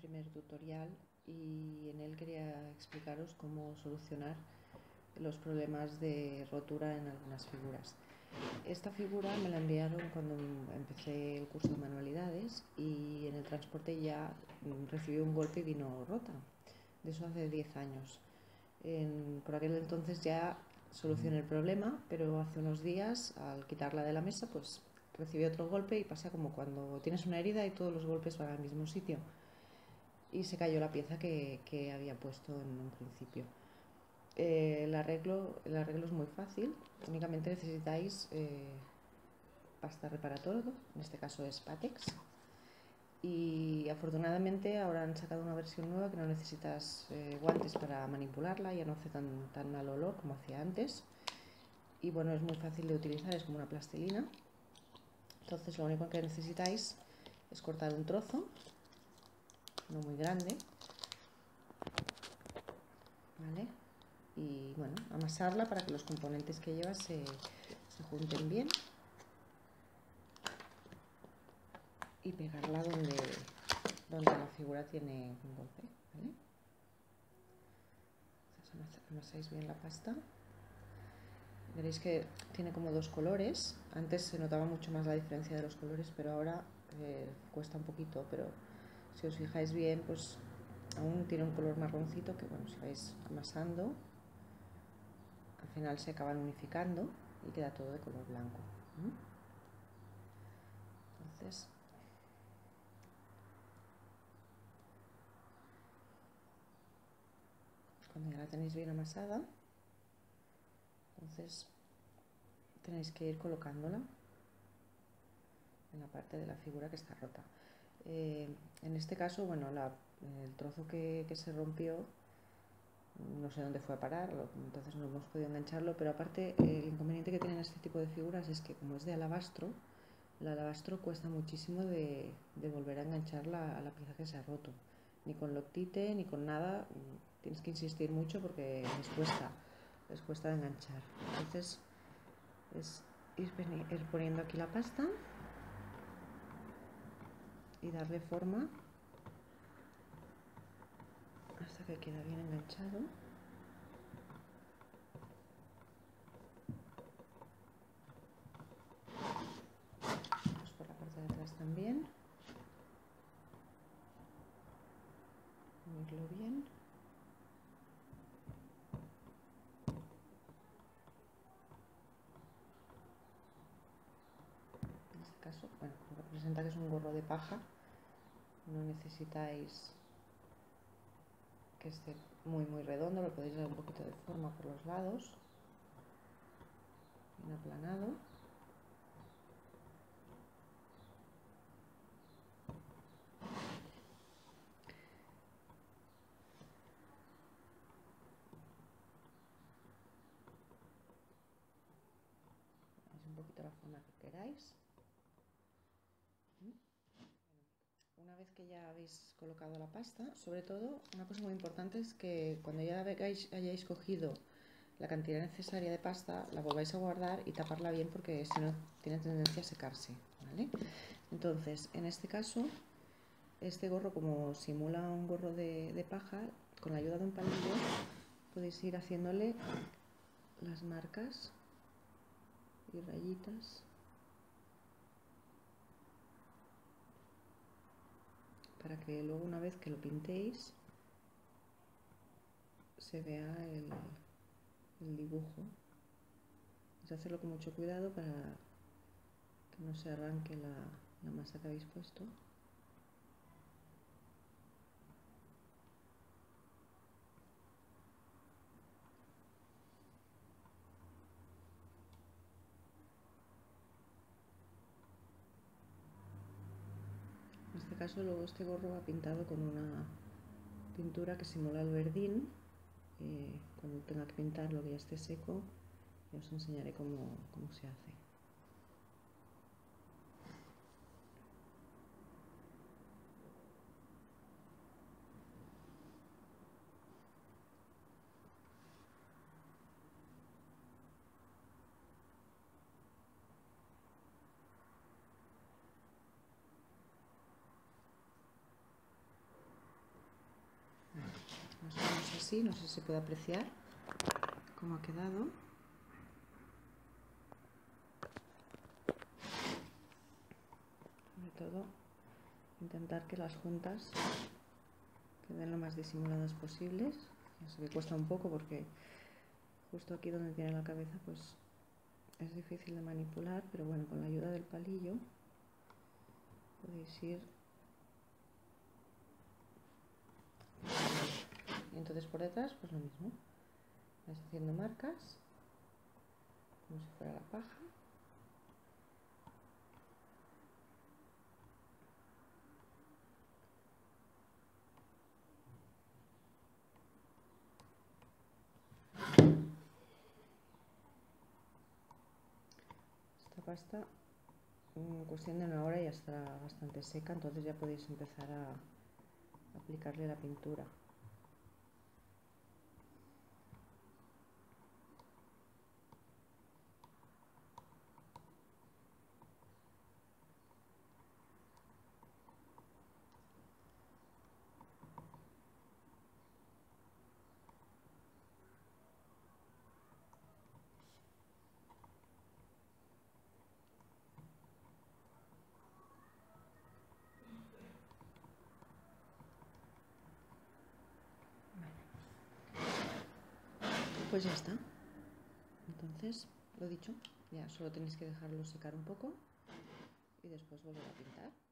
Primer tutorial y en él quería explicaros cómo solucionar los problemas de rotura en algunas figuras. Esta figura me la enviaron cuando empecé el curso de manualidades y en el transporte ya recibí un golpe y vino rota. De eso hace 10 años. por aquel entonces ya solucioné el problema, pero hace unos días al quitarla de la mesa pues recibí otro golpe y pasa como cuando tienes una herida y todos los golpes van al mismo sitio. Y se cayó la pieza que, había puesto en un principio. Eh, el, arreglo, el arreglo es muy fácil, únicamente necesitáis eh, pasta reparatoria, en este caso es Patex. Y afortunadamente ahora han sacado una versión nueva que no necesitas eh, guantes para manipularla, ya no hace tan, tan mal olor como hacía antes. Y bueno, es muy fácil de utilizar, es como una plastilina. Entonces lo único que necesitáis es cortar un trozo, no muy grande, ¿vale? Y bueno, amasarla para que los componentes que lleva se, junten bien. Y pegarla donde, donde la figura tiene un golpe, ¿vale? Amasáis bien la pasta. Veréis que tiene como dos colores. Antes se notaba mucho más la diferencia de los colores, pero ahora eh, cuesta un poquito. Pero si os fijáis bien, pues aún tiene un color marroncito que, bueno, si vais amasando, al final se acaban unificando y queda todo de color blanco. Entonces, cuando ya la tenéis bien amasada, entonces tenéis que ir colocándola en la parte de la figura que está rota. Eh, en este caso, bueno, el trozo que, se rompió, no sé dónde fue a parar, entonces no hemos podido engancharlo, pero aparte el inconveniente que tienen este tipo de figuras es que como es de alabastro, el alabastro cuesta muchísimo de, volver a enganchar a la pieza que se ha roto. Ni con loctite, ni con nada, tienes que insistir mucho porque les cuesta les cuesta enganchar. Entonces es ir, poniendo aquí la pasta y darle forma hasta que queda bien enganchado. Vamos por la parte de atrás también. Unirlo bien. caso, bueno, representa que es un gorro de paja, no necesitáis que esté muy muy redondo, lo podéis dar un poquito de forma por los lados, bien aplanado. un poquito la forma que queráis. Una vez que ya habéis colocado la pasta, sobre todo una cosa muy importante es que cuando ya hayáis cogido la cantidad necesaria de pasta, la volváis a guardar y taparla bien porque si no tiene tendencia a secarse. Entonces, en este caso, este gorro como simula un gorro de, de paja, con la ayuda de un palillo podéis ir haciéndole las marcas y rayitas para que luego una vez que lo pintéis se vea el, dibujo. Es hacerlo con mucho cuidado para que no se arranque la masa que habéis puesto. En este caso luego este gorro va pintado con una pintura que simula el verdín. Eh, cuando tenga que pintarlo que ya esté seco, os enseñaré cómo se hace. No sé si se puede apreciar cómo ha quedado. Sobre todo, intentar que las juntas queden lo más disimuladas posibles. Ya que cuesta un poco porque justo aquí donde tiene la cabeza pues es difícil de manipular, pero bueno, con la ayuda del palillo podéis ir entonces por detrás pues lo mismo. Vais haciendo marcas como si fuera la paja. Esta pasta en cuestión de una hora ya estará bastante seca entonces ya podéis empezar a aplicarle la pintura Pues ya está. Entonces, lo dicho, ya solo tenéis que dejarlo secar un poco y después volver a pintar.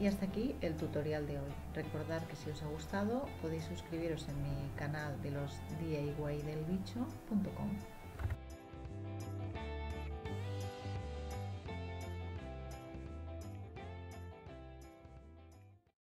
Y hasta aquí el tutorial de hoy. Recordad que si os ha gustado podéis suscribiros en mi canal de los del.